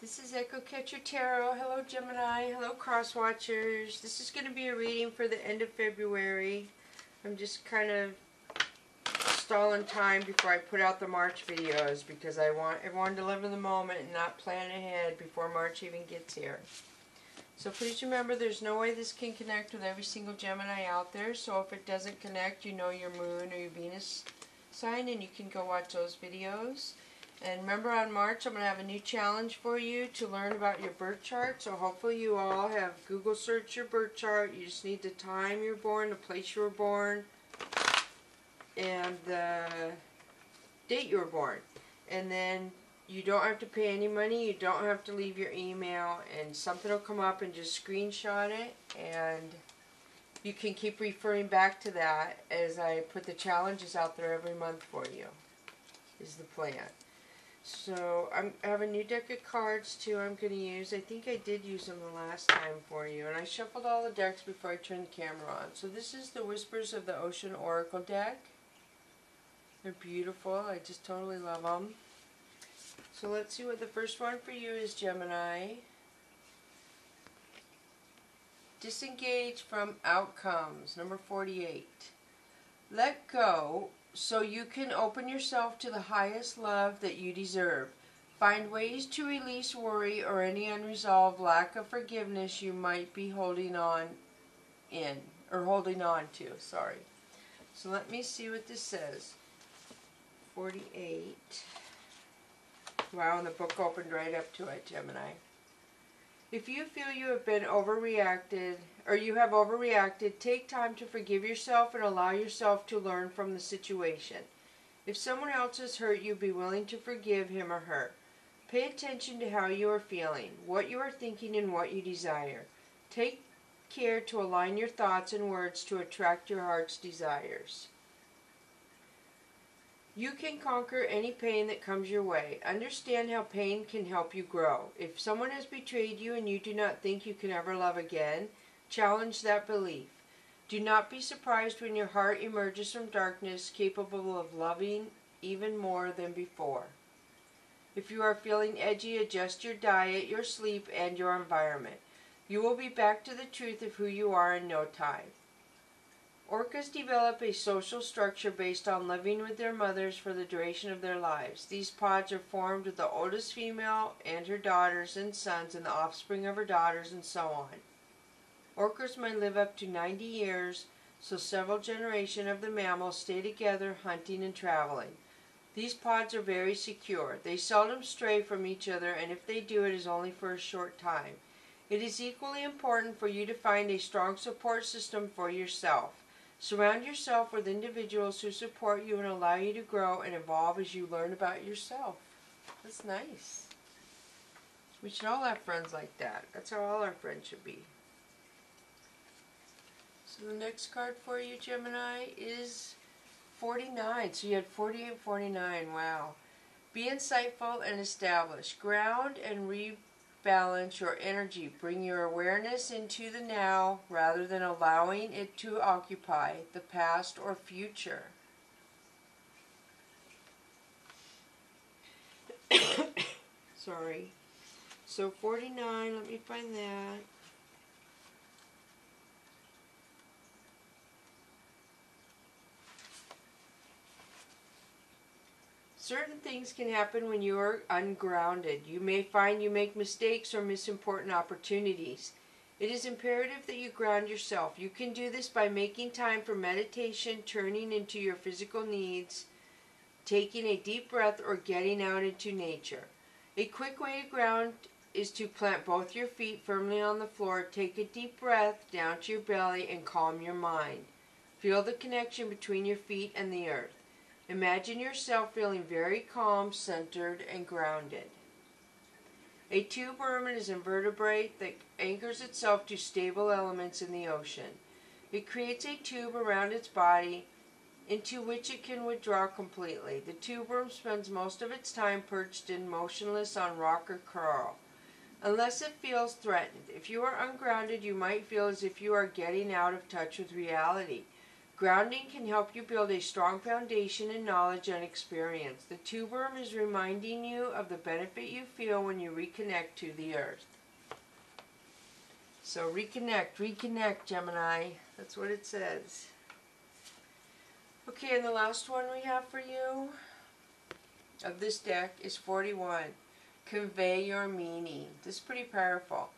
This is EchoCatcher Tarot. Hello Gemini. Hello Cross Watchers. This is going to be a reading for the end of February. I'm just kind of stalling time before I put out the March videos because I want everyone to live in the moment and not plan ahead before March even gets here. So please remember there's no way this can connect with every single Gemini out there. So if it doesn't connect, you know your moon or your Venus sign and you can go watch those videos. And remember on March, I'm going to have a new challenge for you to learn about your birth chart. So hopefully you all have Google search your birth chart. You just need the time you're born, the place you were born, and the date you were born. And then you don't have to pay any money. You don't have to leave your email. And something will come up and just screenshot it. And you can keep referring back to that as I put the challenges out there every month for you is the plan. So I'm, I have a new deck of cards too I'm going to use. I think I did use them the last time for you. And I shuffled all the decks before I turned the camera on. So this is the Whispers of the Ocean Oracle deck. They're beautiful. I just totally love them. So let's see what the first one for you is, Gemini. Disengage from outcomes, number 48. Let go so you can open yourself to the highest love that you deserve. Find ways to release worry or any unresolved lack of forgiveness you might be holding on in, or holding on to, sorry. So let me see what this says. 48. Wow, and the book opened right up to it, Gemini. If you feel you have been overreacted or you have overreacted, take time to forgive yourself and allow yourself to learn from the situation. If someone else has hurt you, be willing to forgive him or her. Pay attention to how you are feeling, what you are thinking, and what you desire. Take care to align your thoughts and words to attract your heart's desires. You can conquer any pain that comes your way. Understand how pain can help you grow. If someone has betrayed you and you do not think you can ever love again, challenge that belief. Do not be surprised when your heart emerges from darkness, capable of loving even more than before. If you are feeling edgy, adjust your diet, your sleep, and your environment. You will be back to the truth of who you are in no time. Orcas develop a social structure based on living with their mothers for the duration of their lives. These pods are formed with the oldest female and her daughters and sons and the offspring of her daughters and so on. Orcas may live up to 90 years, so several generations of the mammals stay together hunting and traveling. These pods are very secure. They seldom stray from each other and if they do it is only for a short time. It is equally important for you to find a strong support system for yourself. Surround yourself with individuals who support you and allow you to grow and evolve as you learn about yourself. That's nice. We should all have friends like that. That's how all our friends should be. The next card for you, Gemini, is 49. So you had 40 and 49. Wow. Be insightful and establish. Ground and rebalance your energy. Bring your awareness into the now rather than allowing it to occupy the past or future. Sorry. So 49, let me find that. Certain things can happen when you are ungrounded. You may find you make mistakes or miss important opportunities. It is imperative that you ground yourself. You can do this by making time for meditation, turning into your physical needs, taking a deep breath, or getting out into nature. A quick way to ground is to plant both your feet firmly on the floor, take a deep breath down to your belly, and calm your mind. Feel the connection between your feet and the earth. Imagine yourself feeling very calm, centered, and grounded. A tube worm is an invertebrate that anchors itself to stable elements in the ocean. It creates a tube around its body into which it can withdraw completely. The tube worm spends most of its time perched in motionless on rock or coral, unless it feels threatened. If you are ungrounded, you might feel as if you are getting out of touch with reality. Grounding can help you build a strong foundation in knowledge and experience. The tube worm is reminding you of the benefit you feel when you reconnect to the earth. So reconnect, reconnect, Gemini. That's what it says. Okay, and the last one we have for you of this deck is 41. Convey your meaning. This is pretty powerful.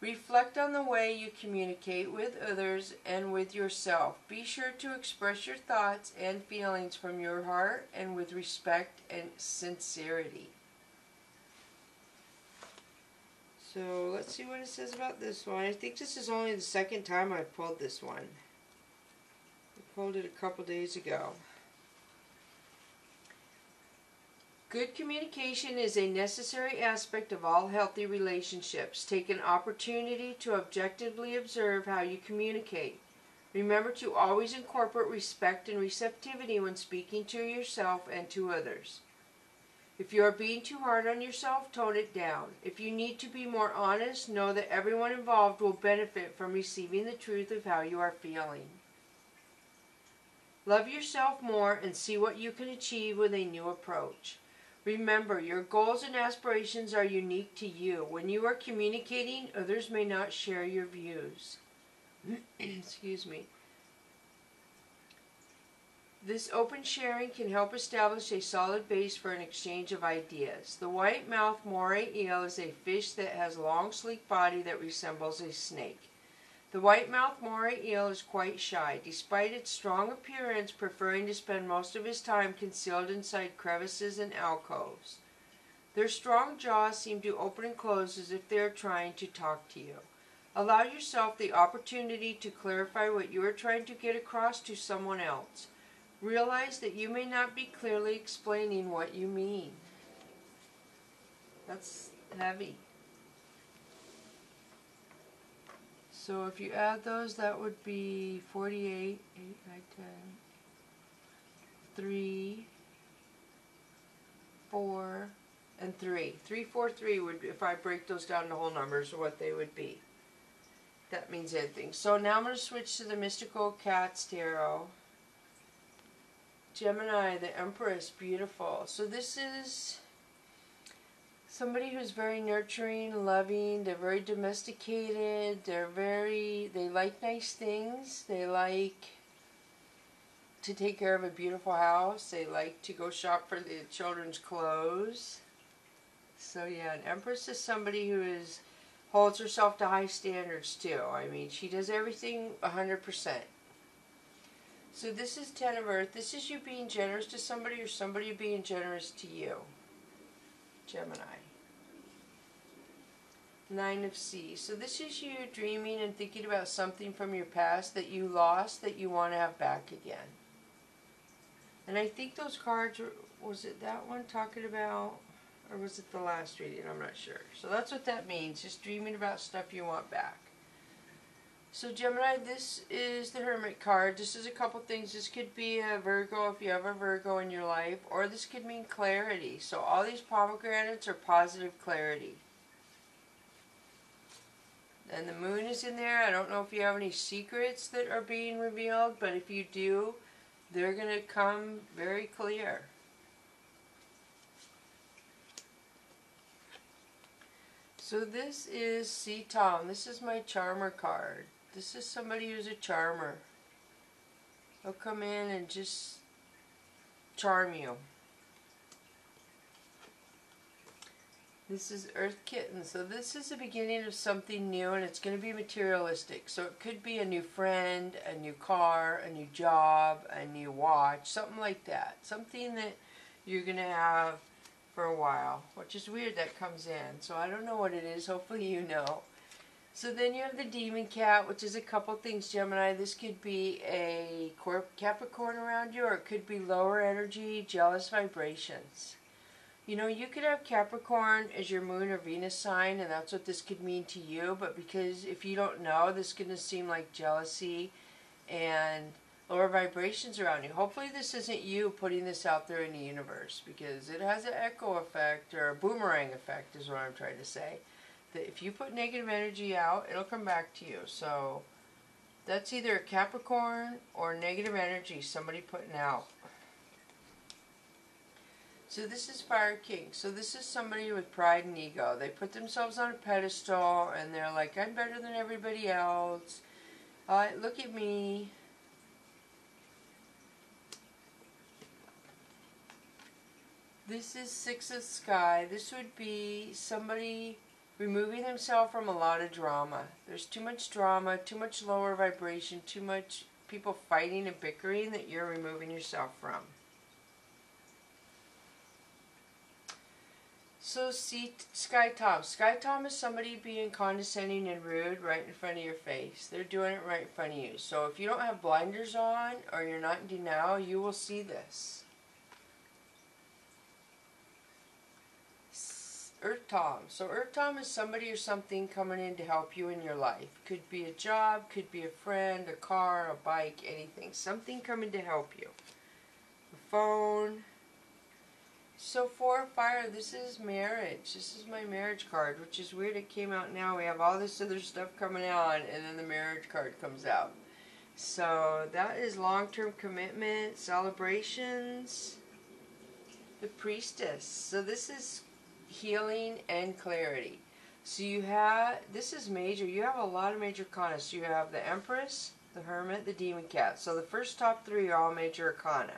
Reflect on the way you communicate with others and with yourself. Be sure to express your thoughts and feelings from your heart and with respect and sincerity. So let's see what it says about this one. I think this is only the second time I've pulled this one. I pulled it a couple days ago. Good communication is a necessary aspect of all healthy relationships. Take an opportunity to objectively observe how you communicate. Remember to always incorporate respect and receptivity when speaking to yourself and to others. If you are being too hard on yourself, tone it down. If you need to be more honest, know that everyone involved will benefit from receiving the truth of how you are feeling. Love yourself more and see what you can achieve with a new approach. Remember, your goals and aspirations are unique to you. When you are communicating, others may not share your views. Excuse me. This open sharing can help establish a solid base for an exchange of ideas. The white-mouthed moray eel is a fish that has a long, sleek body that resembles a snake. The white-mouthed moray eel is quite shy, despite its strong appearance preferring to spend most of his time concealed inside crevices and alcoves. Their strong jaws seem to open and close as if they are trying to talk to you. Allow yourself the opportunity to clarify what you are trying to get across to someone else. Realize that you may not be clearly explaining what you mean. That's heavy. So if you add those, that would be 48, 8, 9, 10, 3, 4, and 3. 3, 4, 3 would, if I break those down to whole numbers, what they would be. That means anything. So now I'm going to switch to the Mystical Cats Tarot. Gemini, the Empress, beautiful. So this is somebody who's very nurturing, loving, they're very domesticated, they're very, they like nice things, they like to take care of a beautiful house, they like to go shop for the children's clothes. So yeah, an Empress is somebody who is holds herself to high standards too. I mean, she does everything 100%. So this is Ten of Earth. This is you being generous to somebody or somebody being generous to you. Gemini. Nine of Sea. So this is you dreaming and thinking about something from your past that you lost that you want to have back again. And I think those cards, was it that one talking about, or was it the last reading? I'm not sure. So that's what that means, just dreaming about stuff you want back. So Gemini, this is the Hermit card. This is a couple things. This could be a Virgo if you have a Virgo in your life, or this could mean clarity. So all these pomegranates are positive clarity. And the moon is in there. I don't know if you have any secrets that are being revealed, but if you do, they're going to come very clear. So this is Sea Tom. This is my charmer card. This is somebody who's a charmer. They'll come in and just charm you. This is Earth Kitten. So this is the beginning of something new and it's going to be materialistic. So it could be a new friend, a new car, a new job, a new watch, something like that. Something that you're going to have for a while, which is weird that comes in. So I don't know what it is. Hopefully you know. So then you have the Demon Cat, which is a couple things, Gemini. This could be a Capricorn around you or it could be lower energy, jealous vibrations. You know, you could have Capricorn as your moon or Venus sign, and that's what this could mean to you. But because if you don't know, this is going to seem like jealousy and lower vibrations around you. Hopefully this isn't you putting this out there in the universe because it has an echo effect or a boomerang effect is what I'm trying to say. That if you put negative energy out, it'll come back to you. So That's either a Capricorn or negative energy somebody putting out. So this is Fire King. So this is somebody with pride and ego. They put themselves on a pedestal and they're like, I'm better than everybody else. Uh, look at me. This is Six of Sky. This would be somebody removing themselves from a lot of drama. There's too much drama, too much lower vibration, too much people fighting and bickering that you're removing yourself from. So see Sky Tom. Sky Tom is somebody being condescending and rude right in front of your face. They're doing it right in front of you. So if you don't have blinders on or you're not in denial, you will see this. Earth Tom. So Earth Tom is somebody or something coming in to help you in your life. Could be a job, could be a friend, a car, a bike, anything. Something coming to help you. A phone, so for fire, this is marriage. This is my marriage card, which is weird. It came out now. We have all this other stuff coming on, and then the marriage card comes out. So that is long-term commitment, celebrations, the priestess. So this is healing and clarity. So you have, this is major. You have a lot of major arcana. You have the Empress, the Hermit, the Demon Cat. So the first top three are all major arcana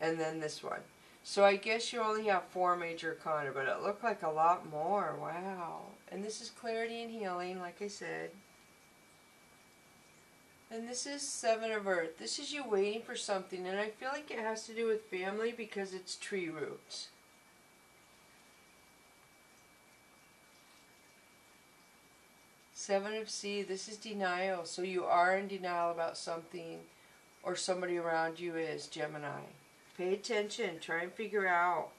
and then this one. So I guess you only have four major arcana, but it looked like a lot more. Wow. And this is clarity and healing, like I said. And this is Seven of Earth. This is you waiting for something, and I feel like it has to do with family because it's tree roots. Seven of Sea, this is denial. So you are in denial about something, or somebody around you is, Gemini. Pay attention. Try and figure out.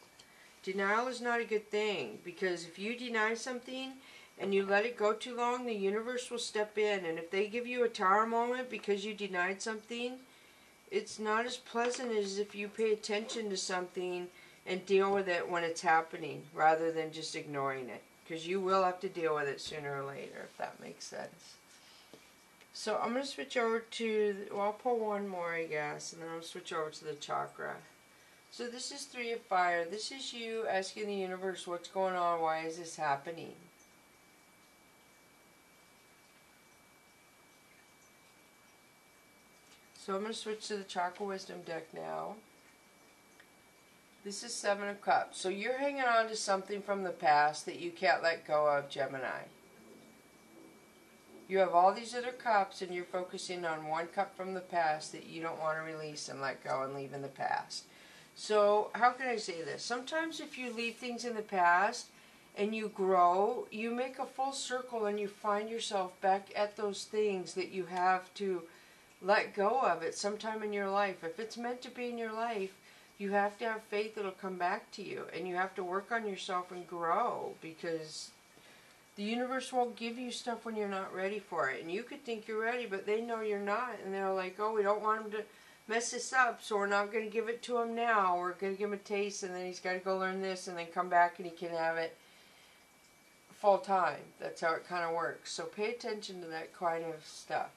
Denial is not a good thing because if you deny something and you let it go too long, the universe will step in. And if they give you a tower moment because you denied something, it's not as pleasant as if you pay attention to something and deal with it when it's happening rather than just ignoring it. Because you will have to deal with it sooner or later, if that makes sense. So I'm going to switch over to, well, I'll pull one more, I guess, and then I'll switch over to the chakra. So this is Three of Fire. This is you asking the universe what's going on, why is this happening? So I'm going to switch to the Chakra Wisdom deck now. This is Seven of Cups. So you're hanging on to something from the past that you can't let go of, Gemini. You have all these other cups and you're focusing on one cup from the past that you don't want to release and let go and leave in the past. So, how can I say this? Sometimes if you leave things in the past and you grow, you make a full circle and you find yourself back at those things that you have to let go of it sometime in your life. If it's meant to be in your life, you have to have faith it'll come back to you and you have to work on yourself and grow because the universe won't give you stuff when you're not ready for it. And you could think you're ready, but they know you're not. And they're like, oh, we don't want them to mess this up, so we're not going to give it to him now. We're going to give him a taste, and then he's got to go learn this, and then come back and he can have it full time. That's how it kind of works. So pay attention to that kind of stuff.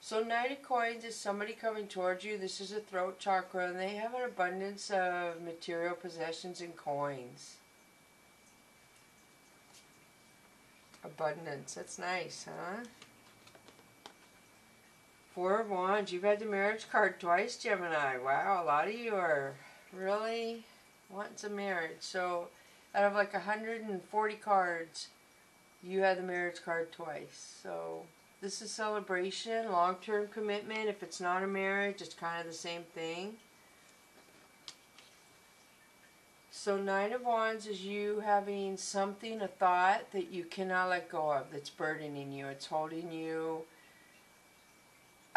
So Knight of Coins is somebody coming towards you. This is a throat chakra, and they have an abundance of material possessions and coins. Abundance. That's nice, huh? Four of Wands. You've had the marriage card twice, Gemini. Wow, a lot of you are really wanting some marriage. So, out of like 140 cards, you had the marriage card twice. So, this is celebration, long-term commitment. If it's not a marriage, it's kind of the same thing. So Nine of Wands is you having something, a thought that you cannot let go of, that's burdening you. It's holding you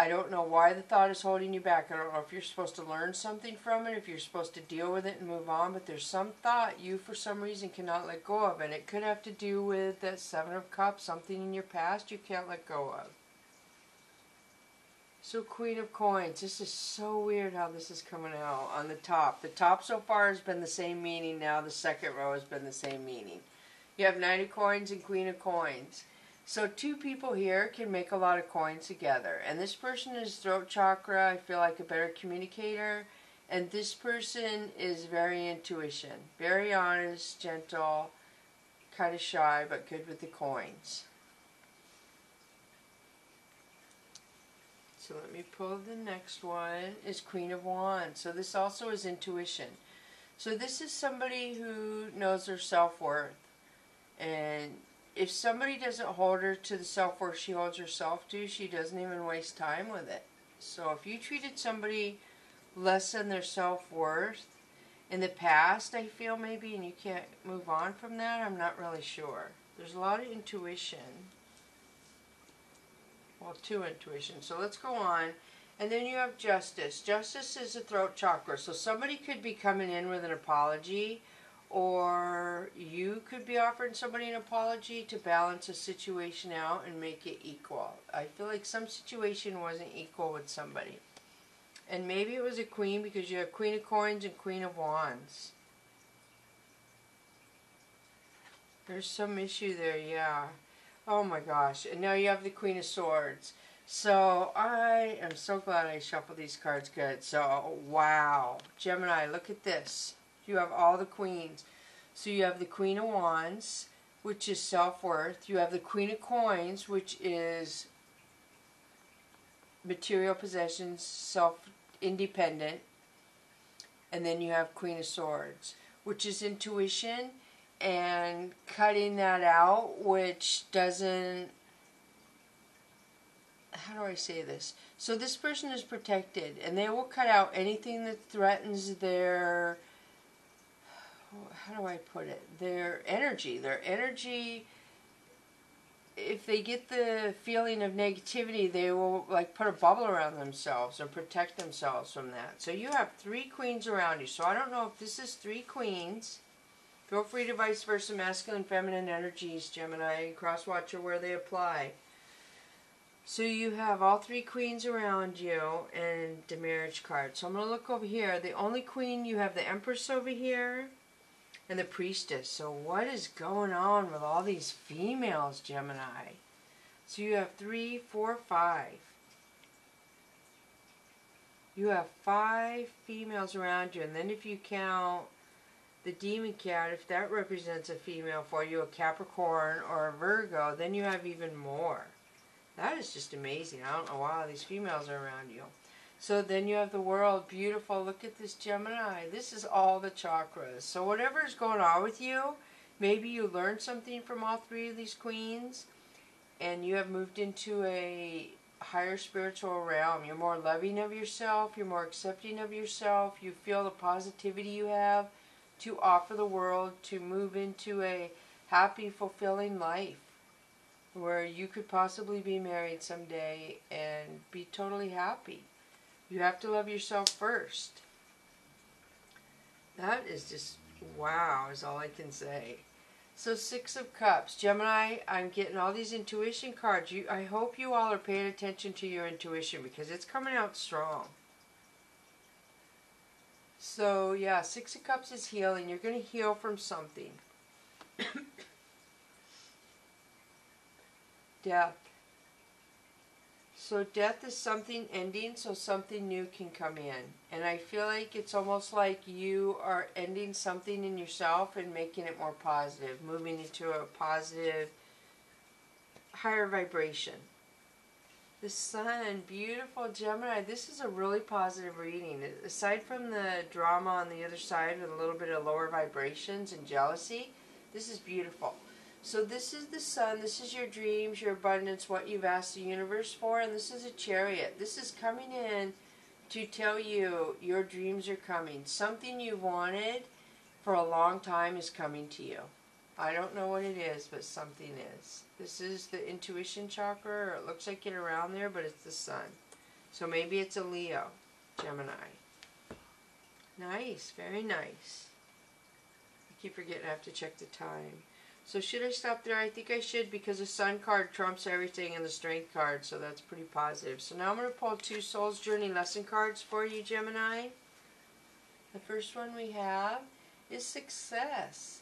I don't know why the thought is holding you back. I don't know if you're supposed to learn something from it, if you're supposed to deal with it and move on, but there's some thought you, for some reason, cannot let go of. And it could have to do with that Seven of Cups, something in your past you can't let go of. So Queen of Coins, this is so weird how this is coming out on the top. The top so far has been the same meaning, now the second row has been the same meaning. You have Knight of Coins and Queen of Coins. So two people here can make a lot of coins together. And this person is throat chakra, I feel like a better communicator. And this person is very intuition, very honest, gentle, kind of shy, but good with the coins. So let me pull the next one is Queen of Wands. So this also is intuition. So this is somebody who knows their self-worth. And if somebody doesn't hold her to the self-worth she holds herself to, she doesn't even waste time with it. So if you treated somebody less than their self-worth in the past, I feel maybe, and you can't move on from that, I'm not really sure. There's a lot of intuition well, two intuition. So let's go on. And then you have justice. Justice is a throat chakra. So somebody could be coming in with an apology, or you could be offering somebody an apology to balance a situation out and make it equal. I feel like some situation wasn't equal with somebody. And maybe it was a queen because you have queen of coins and queen of wands. There's some issue there, yeah. Oh my gosh. And now you have the Queen of Swords. So I am so glad I shuffled these cards good. So, wow. Gemini, look at this. You have all the queens. So you have the Queen of Wands, which is self-worth. You have the Queen of Coins, which is material possessions, self-independent. And then you have Queen of Swords, which is intuition and cutting that out, which doesn't. How do I say this? So this person is protected, and they will cut out anything that threatens their. How do I put it? Their energy. Their energy. If they get the feeling of negativity, they will like put a bubble around themselves and protect themselves from that. So you have three queens around you. So I don't know if this is three queens Feel free to vice versa masculine feminine energies, Gemini, cross watcher where they apply. So you have all three queens around you and the marriage card. So I'm going to look over here. The only queen, you have the empress over here and the priestess. So what is going on with all these females, Gemini? So you have three, four, five. You have five females around you. And then if you count the demon cat, if that represents a female for you, a Capricorn or a Virgo, then you have even more. That is just amazing. I don't know why all these females are around you. So then you have the world, beautiful. Look at this Gemini. This is all the chakras. So whatever is going on with you, maybe you learned something from all three of these queens, and you have moved into a higher spiritual realm. You're more loving of yourself. You're more accepting of yourself. You feel the positivity you have to offer the world to move into a happy, fulfilling life where you could possibly be married someday and be totally happy. You have to love yourself first. That is just wow, is all I can say. So Six of Cups, Gemini, I'm getting all these intuition cards. You, I hope you all are paying attention to your intuition because it's coming out strong. So yeah, Six of Cups is healing. You're going to heal from something. death. So death is something ending so something new can come in. And I feel like it's almost like you are ending something in yourself and making it more positive, moving into a positive, higher vibration. The sun, beautiful Gemini. This is a really positive reading. Aside from the drama on the other side with a little bit of lower vibrations and jealousy, this is beautiful. So this is the sun. This is your dreams, your abundance, what you've asked the universe for. And this is a chariot. This is coming in to tell you your dreams are coming. Something you've wanted for a long time is coming to you. I don't know what it is, but something is. This is the intuition chakra, or it looks like it around there, but it's the sun. So maybe it's a Leo, Gemini. Nice, very nice. I keep forgetting I have to check the time. So should I stop there? I think I should because the sun card trumps everything in the strength card, so that's pretty positive. So now I'm going to pull two Soul's Journey lesson cards for you, Gemini. The first one we have is success.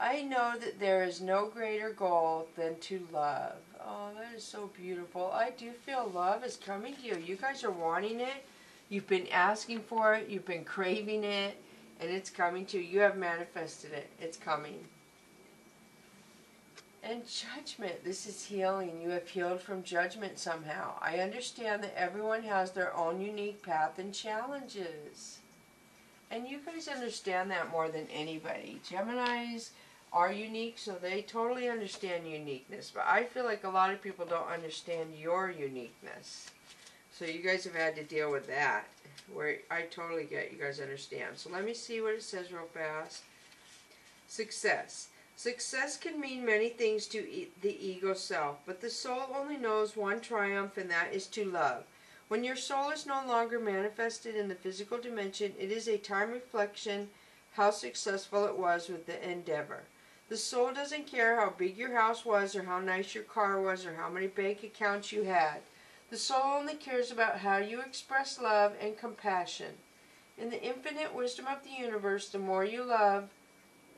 I know that there is no greater goal than to love. Oh, that is so beautiful. I do feel love is coming to you. You guys are wanting it. You've been asking for it. You've been craving it. And it's coming to you. You have manifested it. It's coming. And judgment. This is healing. You have healed from judgment somehow. I understand that everyone has their own unique path and challenges. And you guys understand that more than anybody. Geminis are unique, so they totally understand uniqueness. But I feel like a lot of people don't understand your uniqueness. So you guys have had to deal with that. Where I totally get you guys understand. So let me see what it says real fast. Success. Success can mean many things to e the ego self, but the soul only knows one triumph, and that is to love. When your soul is no longer manifested in the physical dimension, it is a time reflection how successful it was with the endeavor. The soul doesn't care how big your house was, or how nice your car was, or how many bank accounts you had. The soul only cares about how you express love and compassion. In the infinite wisdom of the universe, the more you love,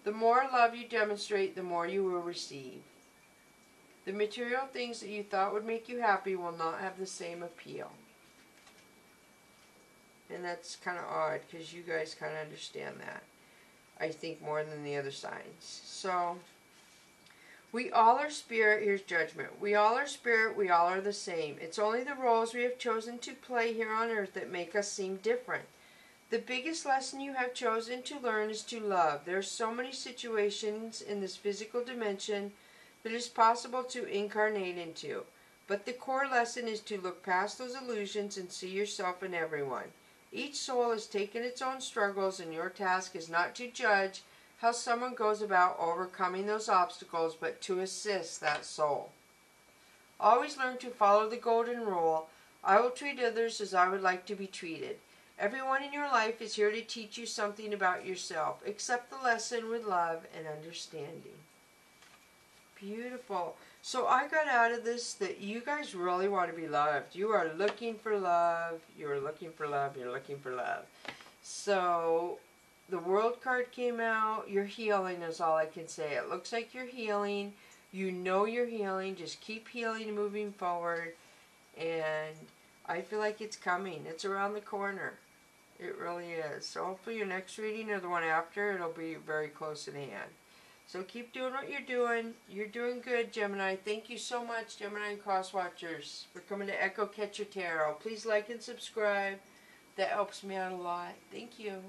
the more love you demonstrate, the more you will receive. The material things that you thought would make you happy will not have the same appeal. And that's kind of odd because you guys kind of understand that. I think more than the other signs. So, we all are spirit. Here's judgment. We all are spirit. We all are the same. It's only the roles we have chosen to play here on earth that make us seem different. The biggest lesson you have chosen to learn is to love. There are so many situations in this physical dimension that it is possible to incarnate into. But the core lesson is to look past those illusions and see yourself in everyone. Each soul has taken its own struggles, and your task is not to judge how someone goes about overcoming those obstacles, but to assist that soul. Always learn to follow the golden rule I will treat others as I would like to be treated. Everyone in your life is here to teach you something about yourself. Accept the lesson with love and understanding. Beautiful. So I got out of this that you guys really want to be loved. You are looking for love. You're looking for love. You're looking for love. So the world card came out. You're healing is all I can say. It looks like you're healing. You know you're healing. Just keep healing and moving forward. And I feel like it's coming. It's around the corner. It really is. So hopefully your next reading or the one after, it'll be very close in hand. So keep doing what you're doing. You're doing good, Gemini. Thank you so much, Gemini and Cross Watchers, for coming to EchoCatcher Tarot. Please like and subscribe. That helps me out a lot. Thank you.